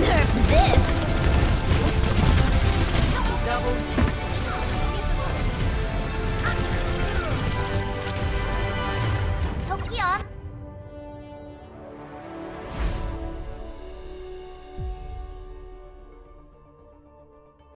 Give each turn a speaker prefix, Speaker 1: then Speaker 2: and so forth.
Speaker 1: Nerf this!
Speaker 2: Double.